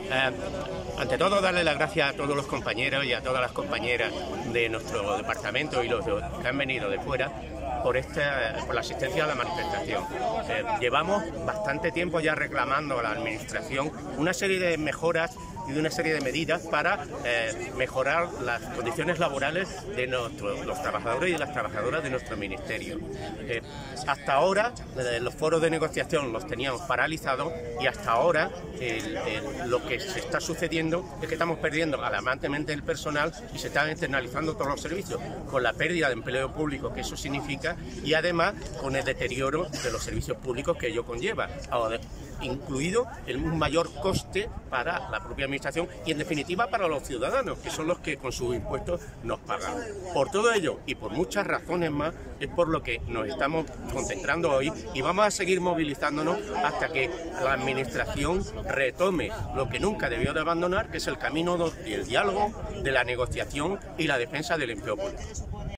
Eh, ante todo, darle las gracias a todos los compañeros y a todas las compañeras de nuestro departamento y los que han venido de fuera por, esta, por la asistencia a la manifestación. Eh, llevamos bastante tiempo ya reclamando a la Administración una serie de mejoras y de una serie de medidas para eh, mejorar las condiciones laborales de nuestro, los trabajadores y las trabajadoras de nuestro ministerio. Eh, hasta ahora eh, los foros de negociación los teníamos paralizados y hasta ahora lo que se está sucediendo es que estamos perdiendo alarmantemente el personal y se están externalizando todos los servicios, con la pérdida de empleo público que eso significa y además con el deterioro de los servicios públicos que ello conlleva incluido un mayor coste para la propia administración y en definitiva para los ciudadanos, que son los que con sus impuestos nos pagan. Por todo ello y por muchas razones más es por lo que nos estamos concentrando hoy y vamos a seguir movilizándonos hasta que la administración retome lo que nunca debió de abandonar, que es el camino del diálogo, de la negociación y la defensa del empleo público.